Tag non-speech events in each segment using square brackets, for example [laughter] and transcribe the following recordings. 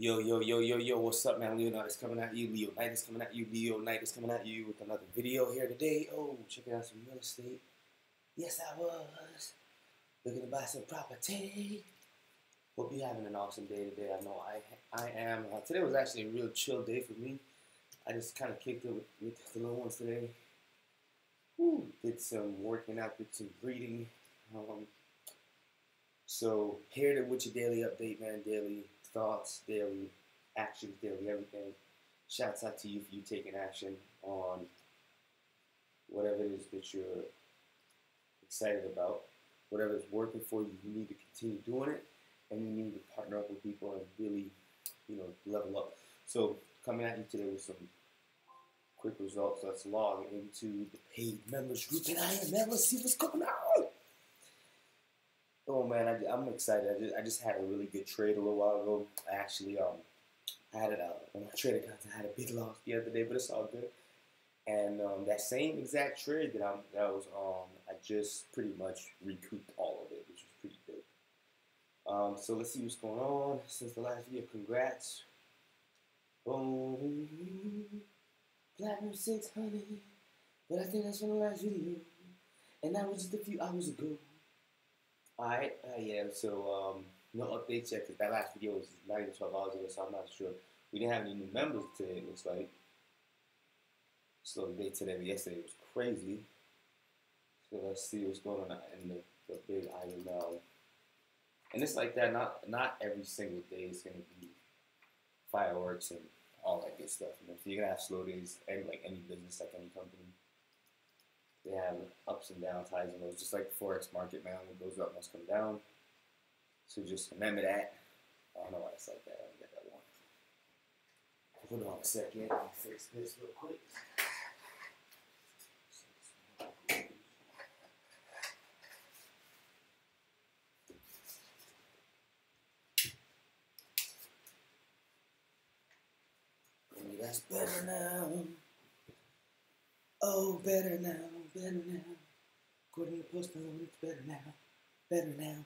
Yo, yo, yo, yo, yo, what's up, man? Leonidas coming at you. Leo Knight is coming at you. Leo Knight is coming at you with another video here today. Oh, checking out some real estate. Yes, I was. Looking to buy some property. Hope you're having an awesome day today. I know I I am. Uh, today was actually a real chill day for me. I just kind of kicked it with, with the little ones today. Whew, did some working out, did some reading. Um, so here to with your daily update, man. Daily thoughts, daily actions, daily everything. Shouts out to you for you taking action on whatever it is that you're excited about. Whatever is working for you, you need to continue doing it, and you need to partner up with people and really, you know, level up. So coming at you today with some quick results. Let's log into the paid members group and I am Let's see what's going on. Oh man, I, am excited. I just, I just, had a really good trade a little while ago. I actually um had it out on my trade account. I had a big loss the other day, but it's all good. And um, that same exact trade that I'm that was um I just pretty much recouped all of it, which was pretty good. Um, so let's see what's going on since the last video. Congrats. Boom. Platinum 600. But I think that's from the last video. And that was just a few hours ago. Alright, uh, yeah, so um, no updates yet because that last video was not even 12 hours ago, so I'm not sure. We didn't have any new members today, it looks like. The day today, but yesterday was crazy. So let's see what's going on in the, the big IML. And it's like that, not not every single day is going to be fireworks and all that good stuff. You know? So you're going to have slow days, like any business, like any company they have ups and downs, highs and lows, just like the forex market, man. It goes up, must come down. So just remember that. I don't know why it's like that. I don't get that one. Hold on a second. Let me fix this real quick. That's better now. Oh, better now better now. According to it's better now. Better now.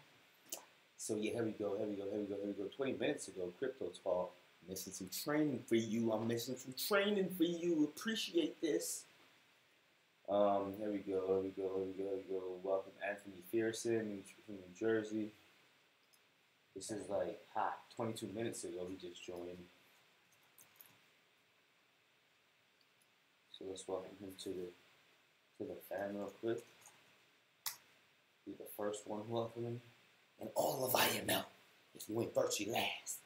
So yeah, here we go, here we go, here we go, here we go. 20 minutes ago, Crypto Talk. Missing some training for you. I'm missing some training for you. Appreciate this. Um, here we go, here we go, here we go, here we go. Welcome Anthony Fearson from New Jersey. This is like hot. 22 minutes ago, he just joined. So let's welcome him to the to the fan real quick. Be the first one welcoming. And all of IML is going virtually last.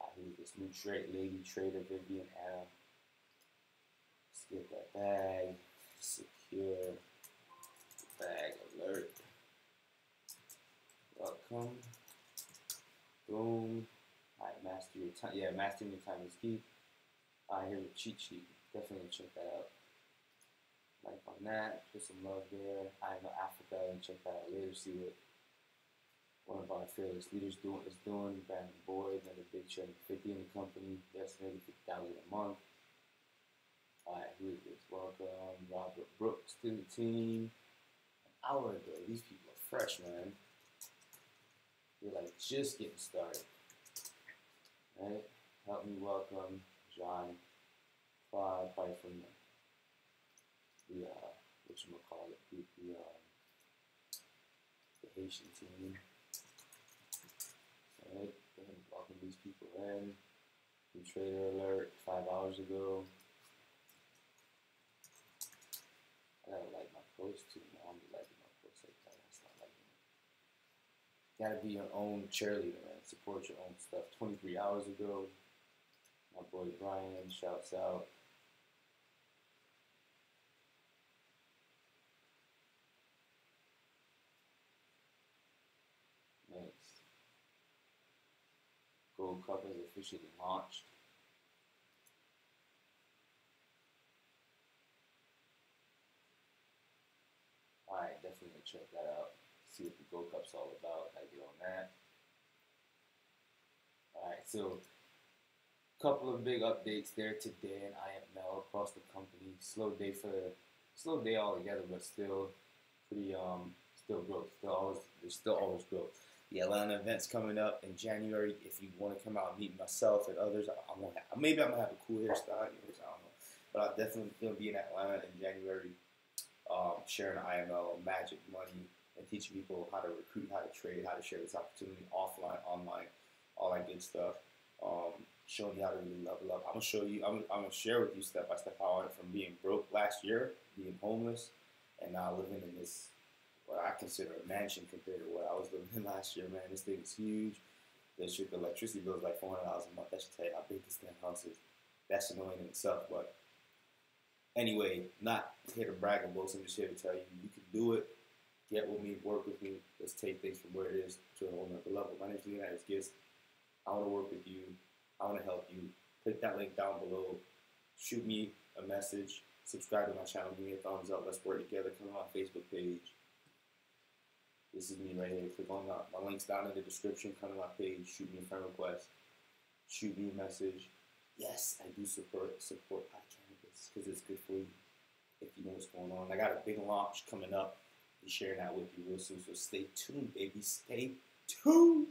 I need this new trade lady trader Vivian. Let's get that bag. Secure. Bag alert. Welcome. Boom. Alright, master your time. Yeah, mastering your time is key. I hear the cheat sheet. Definitely check that out like on that, put some love there. I know Africa and check that out later, see what one of our fearless leaders doing is doing. Brandon Boyd, another big check 50 in the company, estimated 50,000 a month. Alright, who is this? Welcome, Robert Brooks to the team. An hour ago, these people are fresh, man. They're like just getting started. All right, Help me welcome John from the uh, what you call it, the, the, um, the Haitian team. All right, go ahead and welcome these people in. New trader alert five hours ago. I gotta like my post too. Now I'm liking my post like that. That's not liking it. Gotta be your own cheerleader, man. Support your own stuff. 23 hours ago, my boy Brian shouts out. Gold Cup has officially launched. Alright, definitely check that out. See what the Gold Cup's all about. I get on that. Alright, so couple of big updates there today in IML across the company. Slow day for slow day altogether, but still pretty um still growth. Still always there's still always growth. The Atlanta events coming up in January. If you want to come out and meet myself and others, I, I want maybe I'm gonna have a cool hairstyle. I don't know, but I'm definitely gonna be in Atlanta in January, um, sharing IML, magic, money, and teaching people how to recruit, how to trade, how to share this opportunity offline, online, all that good stuff. Um, showing you how to really level up. I'm gonna show you. I'm, I'm gonna share with you step by step how I went from being broke last year, being homeless, and now living in this what I consider a mansion compared to what I was living in [laughs] last year. Man, this thing is huge. The shit, the electricity bill is like four hundred dollars a month. That should tell you how big this damn house is. That's annoying in itself, but anyway, not here to brag and boast. I'm just here to tell you you can do it. Get with me, work with me. Let's take things from where it is to a whole nother level. My name is Leonidas Guiste. I want to work with you. I want to help you. Click that link down below. Shoot me a message. Subscribe to my channel. Give me a thumbs up. Let's work together. Come on Facebook. This is me right here. Click on my, my links down in the description. Come to my page. Shoot me a friend request. Shoot me a message. Yes, I do support support high cannabis because it's good for you. If you know what's going on, I got a big launch coming up. Be sharing that with you real soon. So stay tuned, baby. Stay tuned.